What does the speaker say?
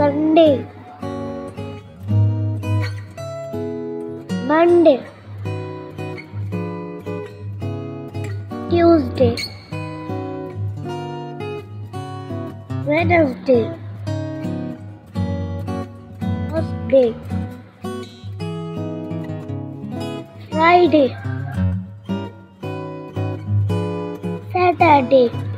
Sunday, Monday, Tuesday, Wednesday, Thursday, Friday, Saturday,